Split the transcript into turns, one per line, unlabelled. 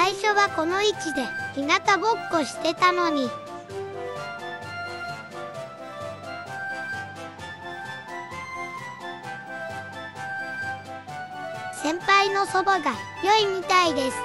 最初はこの位置で日向ぼっこしてたのに。先輩のそばが良いみたいです。